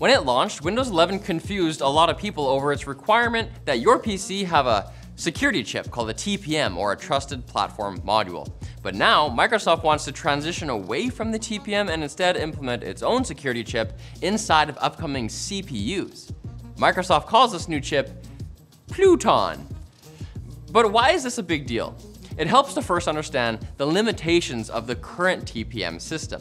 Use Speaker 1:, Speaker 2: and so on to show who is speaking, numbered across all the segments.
Speaker 1: When it launched, Windows 11 confused a lot of people over its requirement that your PC have a security chip called a TPM or a Trusted Platform Module. But now, Microsoft wants to transition away from the TPM and instead implement its own security chip inside of upcoming CPUs. Microsoft calls this new chip Pluton. But why is this a big deal? It helps to first understand the limitations of the current TPM system.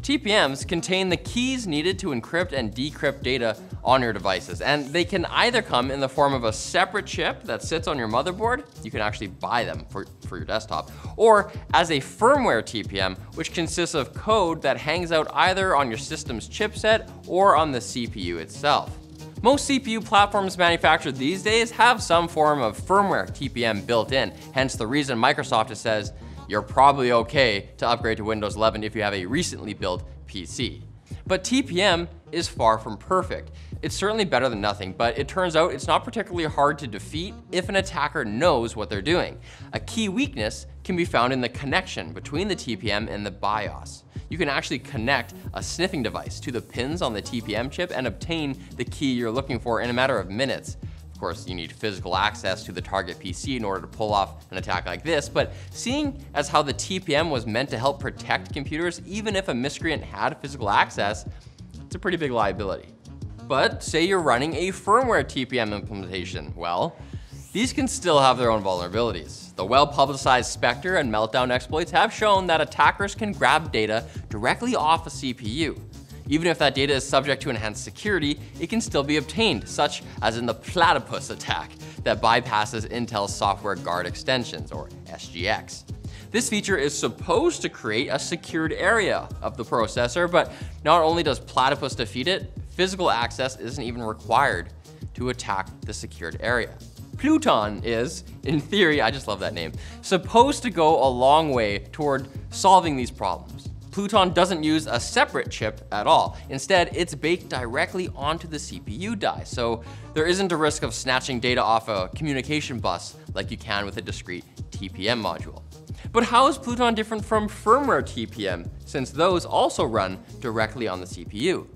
Speaker 1: TPMs contain the keys needed to encrypt and decrypt data on your devices, and they can either come in the form of a separate chip that sits on your motherboard, you can actually buy them for, for your desktop, or as a firmware TPM, which consists of code that hangs out either on your system's chipset or on the CPU itself. Most CPU platforms manufactured these days have some form of firmware TPM built in, hence the reason Microsoft says you're probably okay to upgrade to Windows 11 if you have a recently built PC. But TPM is far from perfect. It's certainly better than nothing, but it turns out it's not particularly hard to defeat if an attacker knows what they're doing. A key weakness can be found in the connection between the TPM and the BIOS. You can actually connect a sniffing device to the pins on the TPM chip and obtain the key you're looking for in a matter of minutes. Of course, you need physical access to the target PC in order to pull off an attack like this, but seeing as how the TPM was meant to help protect computers, even if a miscreant had physical access, it's a pretty big liability. But say you're running a firmware TPM implementation, well, these can still have their own vulnerabilities. The well-publicized Spectre and Meltdown exploits have shown that attackers can grab data directly off a CPU. Even if that data is subject to enhanced security, it can still be obtained, such as in the Platypus attack that bypasses Intel's software guard extensions, or SGX. This feature is supposed to create a secured area of the processor, but not only does Platypus defeat it, physical access isn't even required to attack the secured area. Pluton is, in theory, I just love that name, supposed to go a long way toward solving these problems. Pluton doesn't use a separate chip at all. Instead, it's baked directly onto the CPU die, so there isn't a risk of snatching data off a communication bus like you can with a discrete TPM module. But how is Pluton different from firmware TPM, since those also run directly on the CPU?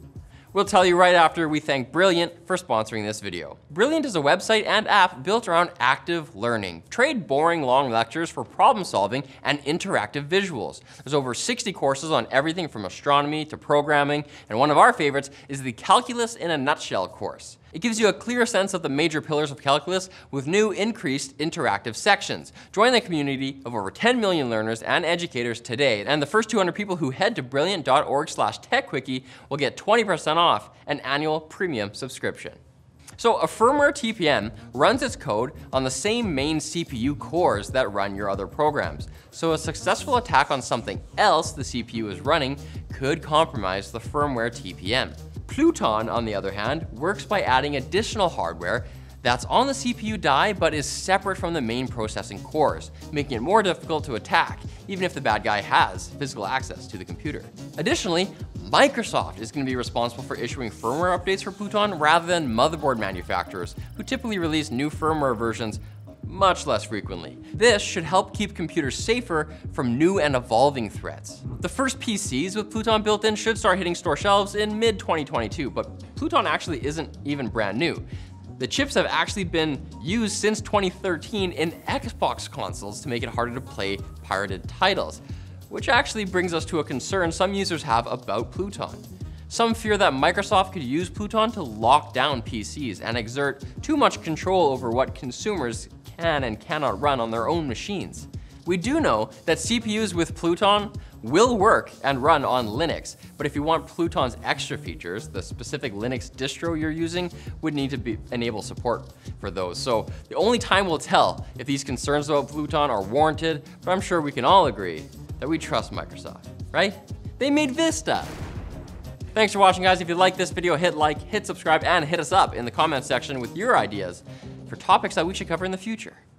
Speaker 1: We'll tell you right after we thank Brilliant for sponsoring this video. Brilliant is a website and app built around active learning. Trade boring long lectures for problem solving and interactive visuals. There's over 60 courses on everything from astronomy to programming, and one of our favorites is the Calculus in a Nutshell course. It gives you a clear sense of the major pillars of calculus with new increased interactive sections. Join the community of over 10 million learners and educators today, and the first 200 people who head to brilliant.org slash techquickie will get 20% off an annual premium subscription. So a firmware TPM runs its code on the same main CPU cores that run your other programs. So a successful attack on something else the CPU is running could compromise the firmware TPM. Pluton, on the other hand, works by adding additional hardware that's on the CPU die but is separate from the main processing cores, making it more difficult to attack, even if the bad guy has physical access to the computer. Additionally, Microsoft is going to be responsible for issuing firmware updates for Pluton rather than motherboard manufacturers, who typically release new firmware versions much less frequently. This should help keep computers safer from new and evolving threats. The first PCs with Pluton built in should start hitting store shelves in mid-2022, but Pluton actually isn't even brand new. The chips have actually been used since 2013 in Xbox consoles to make it harder to play pirated titles, which actually brings us to a concern some users have about Pluton. Some fear that Microsoft could use Pluton to lock down PCs and exert too much control over what consumers can and cannot run on their own machines. We do know that CPUs with Pluton will work and run on Linux, but if you want Pluton's extra features, the specific Linux distro you're using would need to be, enable support for those. So the only time will tell if these concerns about Pluton are warranted, but I'm sure we can all agree that we trust Microsoft, right? They made Vista. Thanks for watching guys. If you like this video, hit like, hit subscribe, and hit us up in the comments section with your ideas for topics that we should cover in the future.